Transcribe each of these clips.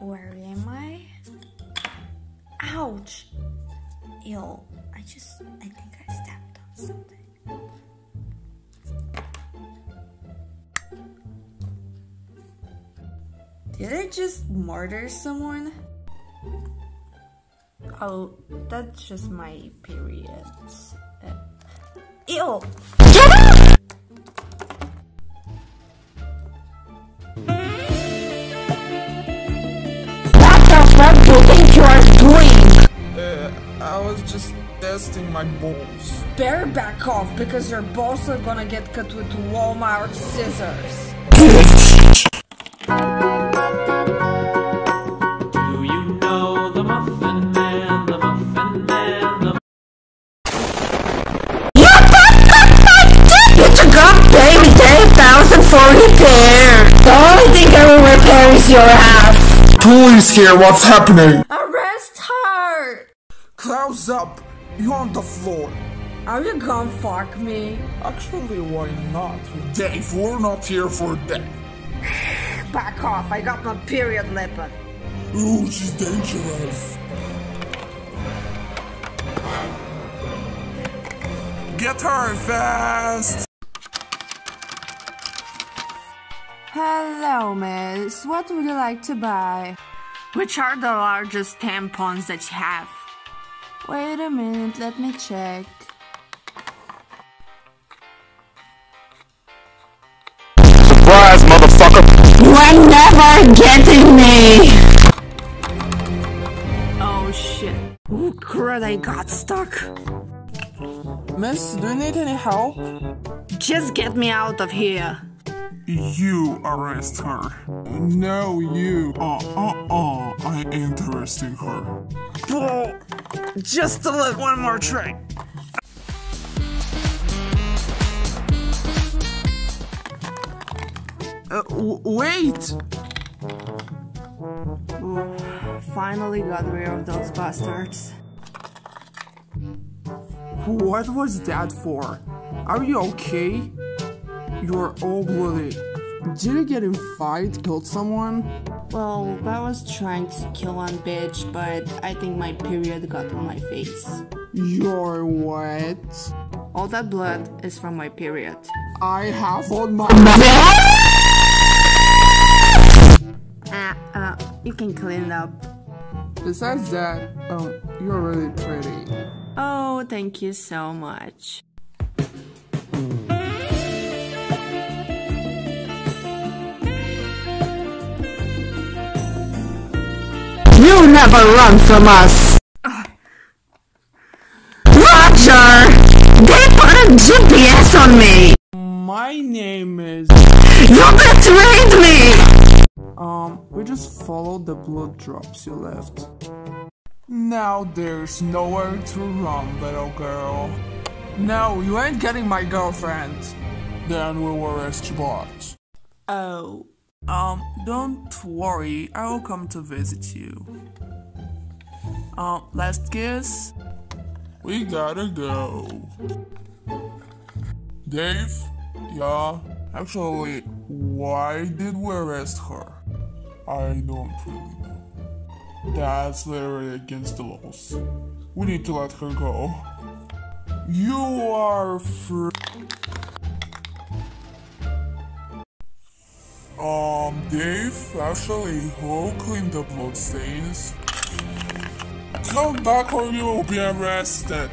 Where am I? Ouch! Ew, I just, I think I stepped on something. Did I just murder someone? Oh, that's just my periods. Uh, ew! Testing my balls. Better back off because your balls are gonna get cut with Walmart scissors. Do you know the Muffin Man, the Muffin Man, the You took up baby 10,000 for repair. The only thing I will repair is your ass. Police here, what's happening? Arrest her! Clouds up! You on the floor. Are you gonna fuck me? Actually, why not? Dave, we're not here for that. Back off, I got my period lippin'. Ooh, she's dangerous. Get her fast! Hello, miss. What would you like to buy? Which are the largest tampons that you have? Wait a minute, let me check. Surprise, motherfucker! You are never getting me. Oh shit. Oh crud, I got stuck. Miss, do you need any help? Just get me out of here. You arrest her. No, you. Uh, uh, uh. I am arresting her. Just to let one more try. Uh, wait! Finally got rid of those bastards. What was that for? Are you okay? You're all bloody. Did you get in fight, killed someone? Well, I was trying to kill one bitch, but I think my period got on my face. You're what? All that blood is from my period. I have on my. Ah, uh, you can clean it up. Besides that, um, you're really pretty. Oh, thank you so much. You never run from us. Roger! They put a GPS on me. My name is. You betrayed me. Um, we just followed the blood drops you left. Now there's nowhere to run, little girl. No, you ain't getting my girlfriend. Then we'll arrest you both. Oh. Um, don't worry, I will come to visit you. Um, last kiss? We gotta go. Dave? Yeah? Actually, why did we arrest her? I don't really know. That's literally against the laws. We need to let her go. You are free. Um, Dave, actually, who cleaned the blood stains? Come back or you will be arrested.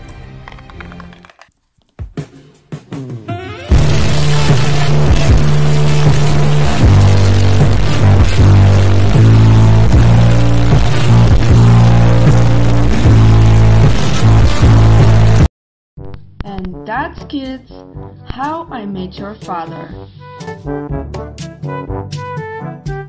And that's kids, how I met your father. Bye.